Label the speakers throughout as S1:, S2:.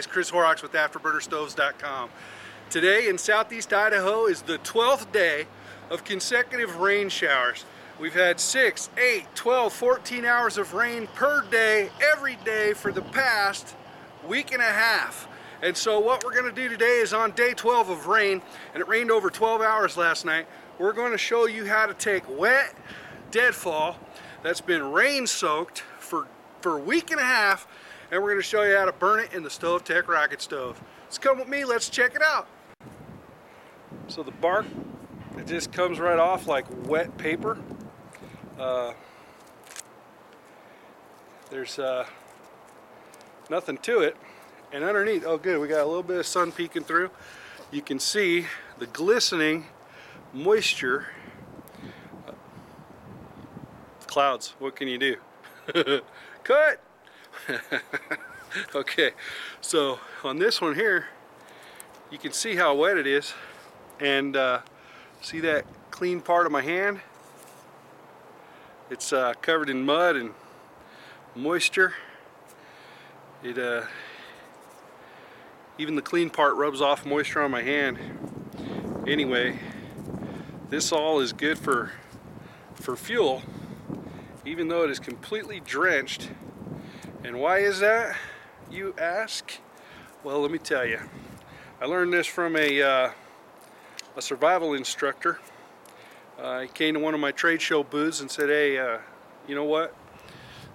S1: guys, Chris Horrocks with AfterburnerStoves.com. Today in southeast Idaho is the 12th day of consecutive rain showers. We've had 6, 8, 12, 14 hours of rain per day, every day for the past week and a half. And so what we're gonna do today is on day 12 of rain, and it rained over 12 hours last night, we're gonna show you how to take wet deadfall that's been rain soaked for, for a week and a half, and we're gonna show you how to burn it in the StoveTec rocket stove. Let's come with me, let's check it out. So the bark, it just comes right off like wet paper. Uh, there's uh, nothing to it. And underneath, oh good, we got a little bit of sun peeking through. You can see the glistening moisture. Clouds, what can you do? Cut! okay, so on this one here, you can see how wet it is. And uh, see that clean part of my hand? It's uh, covered in mud and moisture. It uh, even the clean part rubs off moisture on my hand. Anyway this all is good for for fuel even though it is completely drenched and why is that you ask well let me tell you I learned this from a uh, a survival instructor. Uh, he came to one of my trade show booths and said, hey, uh, you know what?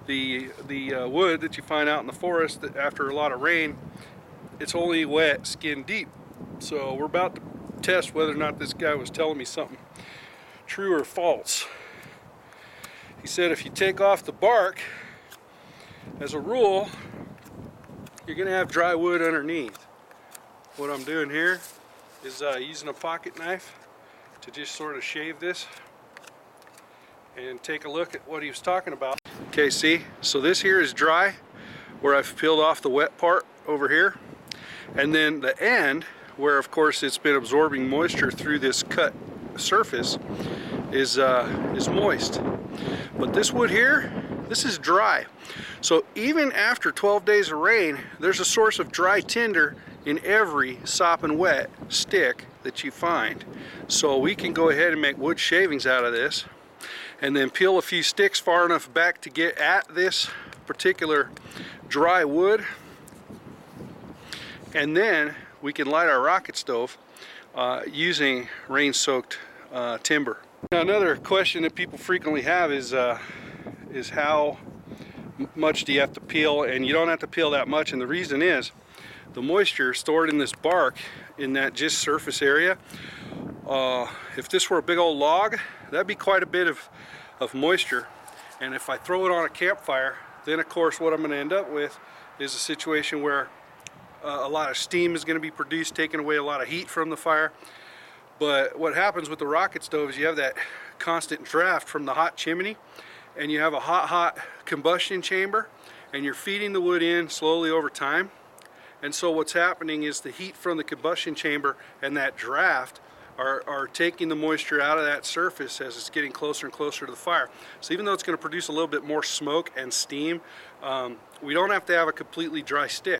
S1: The, the uh, wood that you find out in the forest after a lot of rain, it's only wet skin deep. So we're about to test whether or not this guy was telling me something true or false. He said if you take off the bark, as a rule, you're going to have dry wood underneath. What I'm doing here is uh, using a pocket knife to just sort of shave this and take a look at what he was talking about. Okay, see, so this here is dry where I've peeled off the wet part over here. And then the end, where of course it's been absorbing moisture through this cut surface, is, uh, is moist. But this wood here, this is dry. So even after 12 days of rain, there's a source of dry tinder in every sopping wet stick that you find. So we can go ahead and make wood shavings out of this and then peel a few sticks far enough back to get at this particular dry wood and then we can light our rocket stove uh, using rain-soaked uh, timber. Now another question that people frequently have is uh, is how much do you have to peel and you don't have to peel that much and the reason is the moisture stored in this bark in that just surface area. Uh, if this were a big old log, that'd be quite a bit of, of moisture. And if I throw it on a campfire, then of course what I'm gonna end up with is a situation where uh, a lot of steam is gonna be produced, taking away a lot of heat from the fire. But what happens with the rocket stove is you have that constant draft from the hot chimney and you have a hot, hot combustion chamber and you're feeding the wood in slowly over time and so what's happening is the heat from the combustion chamber and that draft are, are taking the moisture out of that surface as it's getting closer and closer to the fire. So even though it's going to produce a little bit more smoke and steam, um, we don't have to have a completely dry stick.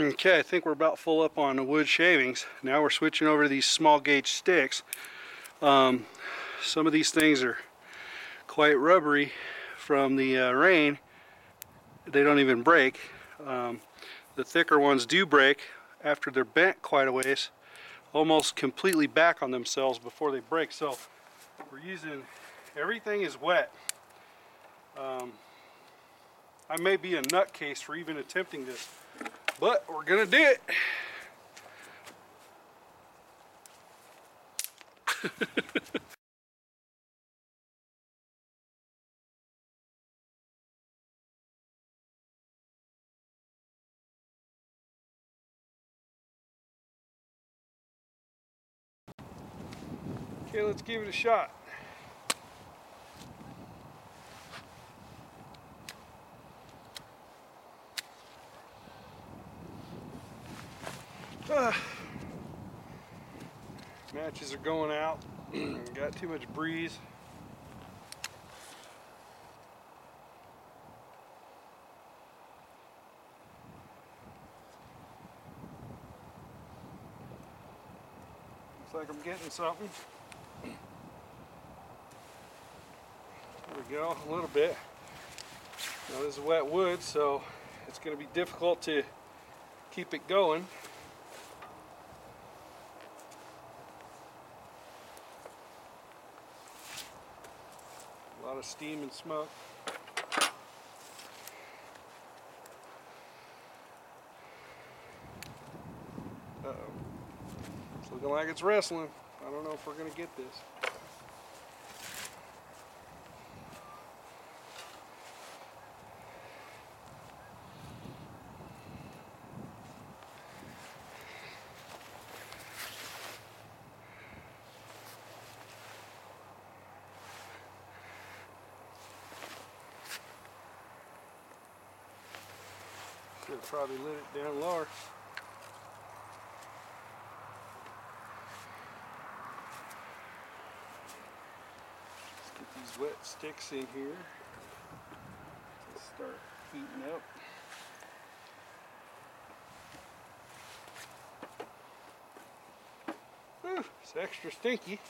S1: Okay, I think we're about full up on the wood shavings. Now we're switching over to these small gauge sticks. Um, some of these things are quite rubbery from the uh, rain. They don't even break. Um, the thicker ones do break after they're bent quite a ways, almost completely back on themselves before they break. So we're using, everything is wet. Um, I may be a nutcase for even attempting this. But we're gonna do it. okay, let's give it a shot. Uh, Hatches are going out. Got too much breeze. Looks like I'm getting something. There we go, a little bit. Now this is wet wood, so it's going to be difficult to keep it going. Lot of steam and smoke. Uh-oh. It's looking like it's wrestling. I don't know if we're going to get this. Should have probably lit it down lower. Let's get these wet sticks in here. Let's start heating up. Whew, it's extra stinky.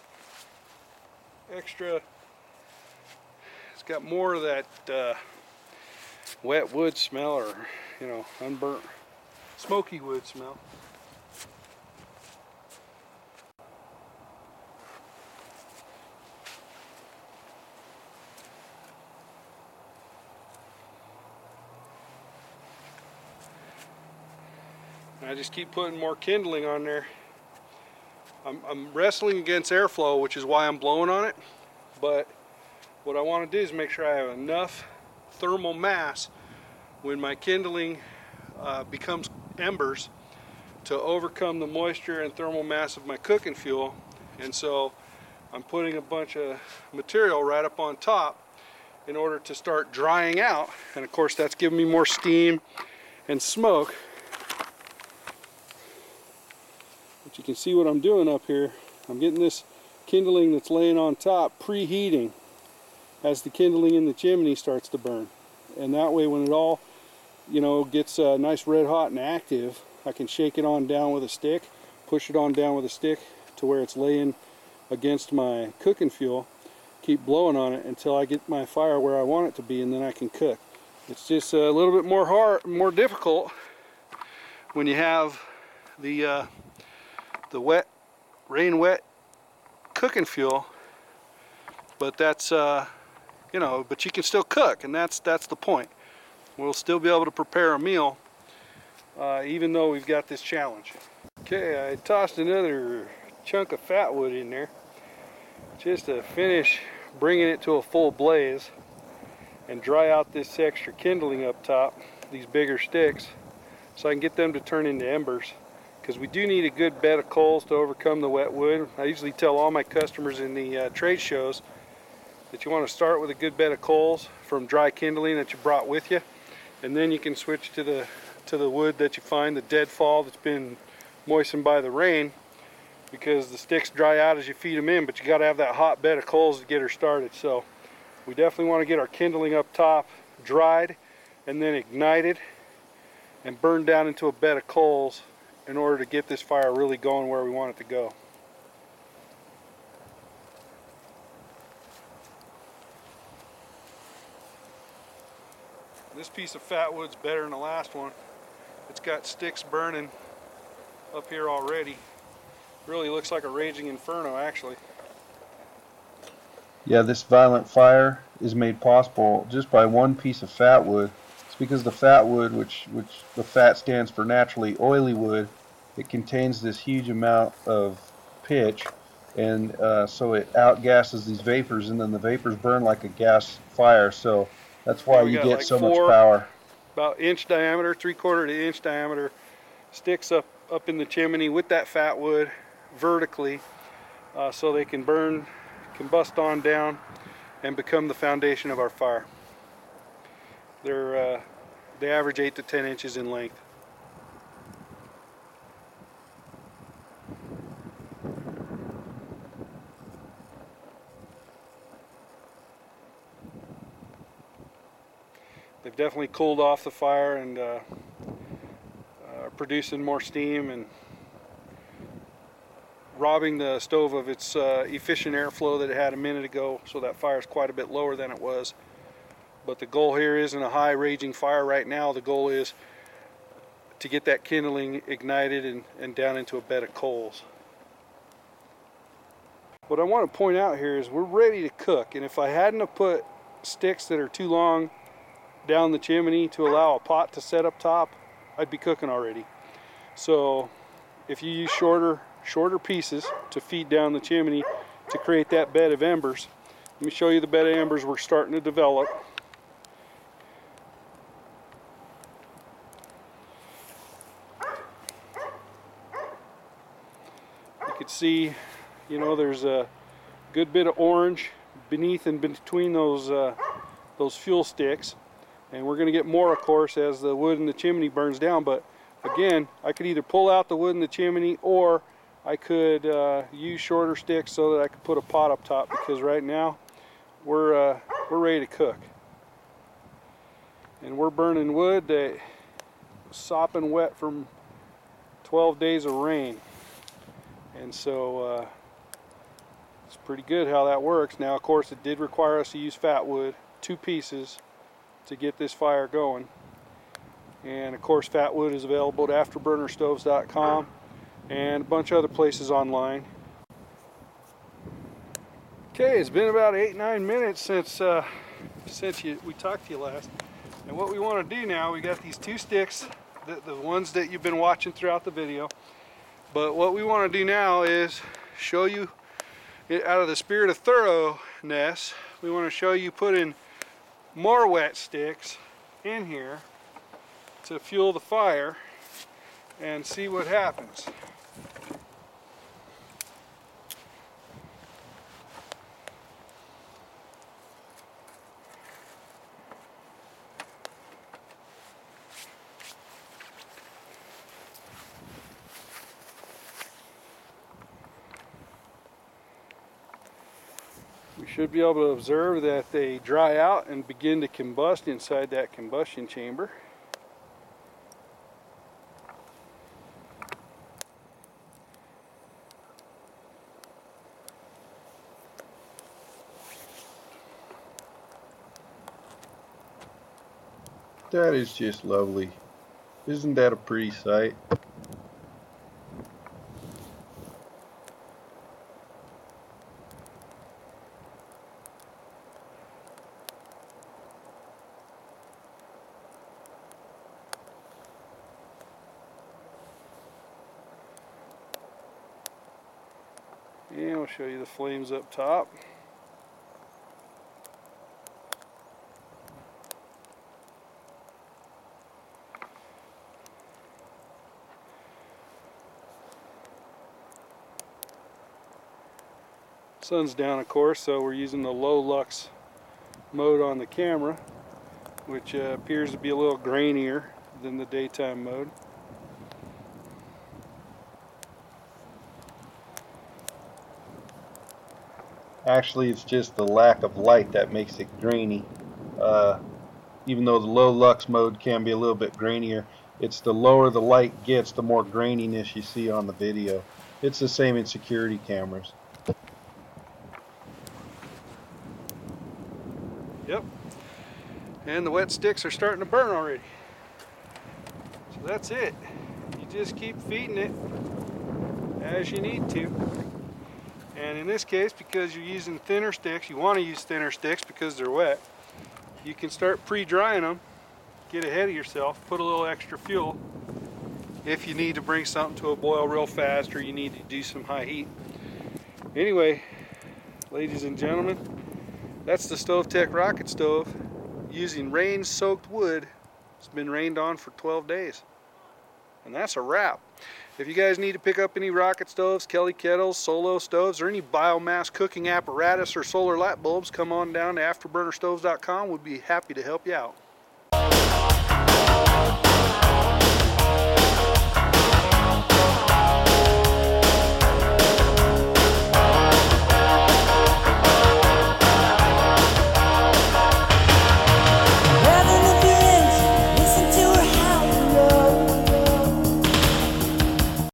S1: Extra. It's got more of that uh, wet wood smell or you know, unburnt, smoky wood smell. I just keep putting more kindling on there. I'm, I'm wrestling against airflow, which is why I'm blowing on it. But what I want to do is make sure I have enough thermal mass when my kindling uh, becomes embers to overcome the moisture and thermal mass of my cooking fuel. And so I'm putting a bunch of material right up on top in order to start drying out. And of course that's giving me more steam and smoke. But you can see what I'm doing up here. I'm getting this kindling that's laying on top preheating as the kindling in the chimney starts to burn. And that way when it all you know gets uh, nice red hot and active I can shake it on down with a stick push it on down with a stick to where it's laying against my cooking fuel keep blowing on it until I get my fire where I want it to be and then I can cook. It's just a little bit more hard more difficult when you have the uh, the wet rain wet cooking fuel but that's uh, you know but you can still cook and that's that's the point we'll still be able to prepare a meal uh, even though we've got this challenge. Okay, I tossed another chunk of fat wood in there just to finish bringing it to a full blaze and dry out this extra kindling up top, these bigger sticks, so I can get them to turn into embers because we do need a good bed of coals to overcome the wet wood. I usually tell all my customers in the uh, trade shows that you want to start with a good bed of coals from dry kindling that you brought with you and then you can switch to the to the wood that you find the deadfall that's been moistened by the rain because the sticks dry out as you feed them in but you got to have that hot bed of coals to get her started so we definitely want to get our kindling up top dried and then ignited and burned down into a bed of coals in order to get this fire really going where we want it to go. This piece of fat wood's better than the last one. It's got sticks burning up here already. Really looks like a raging inferno actually.
S2: Yeah, this violent fire is made possible just by one piece of fat wood. It's because the fat wood, which which the fat stands for naturally oily wood, it contains this huge amount of pitch, and uh, so it outgasses these vapors, and then the vapors burn like a gas fire. So that's why
S1: We
S2: you get
S1: like
S2: so much power.
S1: About inch diameter, three quarter to inch diameter sticks up, up in the chimney with that fat wood vertically uh, so they can burn, combust on down and become the foundation of our fire. They're, uh, they average 8 to 10 inches in length. They've definitely cooled off the fire and uh, are producing more steam and robbing the stove of its uh, efficient airflow that it had a minute ago. So that fire is quite a bit lower than it was. But the goal here isn't a high raging fire right now. The goal is to get that kindling ignited and, and down into a bed of coals. What I want to point out here is we're ready to cook. And if I hadn't have put sticks that are too long down the chimney to allow a pot to set up top I'd be cooking already. So if you use shorter shorter pieces to feed down the chimney to create that bed of embers let me show you the bed of embers we're starting to develop. You can see you know there's a good bit of orange beneath and between those uh, those fuel sticks and we're going to get more of course as the wood in the chimney burns down but again I could either pull out the wood in the chimney or I could uh, use shorter sticks so that I could put a pot up top because right now we're uh, we're ready to cook. And we're burning wood that sopping wet from 12 days of rain. And so uh, it's pretty good how that works. Now, of course, it did require us to use fat wood, two pieces, to get this fire going. And of course, fat wood is available at afterburnerstoves.com and a bunch of other places online. Okay, it's been about eight nine minutes since uh, since you, we talked to you last. And what we want to do now, we got these two sticks, the, the ones that you've been watching throughout the video. But what we want to do now is show you out of the spirit of thoroughness, we want to show you putting more wet sticks in here to fuel the fire and see what happens. Should be able to observe that they dry out and begin to combust inside that combustion chamber.
S2: That is just lovely. Isn't that a pretty sight?
S1: I'll show you the flames up top. Sun's down of course so we're using the low lux mode on the camera which uh, appears to be a little grainier than the daytime mode.
S2: Actually, it's just the lack of light that makes it grainy. Uh, even though the low lux mode can be a little bit grainier, it's the lower the light gets, the more graininess you see on the video. It's the same in security cameras.
S1: Yep. And the wet sticks are starting to burn already. So that's it. You just keep feeding it as you need to. And in this case, because you're using thinner sticks, you want to use thinner sticks because they're wet, you can start pre-drying them, get ahead of yourself, put a little extra fuel if you need to bring something to a boil real fast or you need to do some high heat. Anyway, ladies and gentlemen, that's the StoveTec rocket stove using rain-soaked wood. It's been rained on for 12 days. And that's a wrap. If you guys need to pick up any rocket stoves, Kelly kettles, solo stoves, or any biomass cooking apparatus or solar light bulbs, come on down to afterburnerstoves.com. We'd be happy to help you out.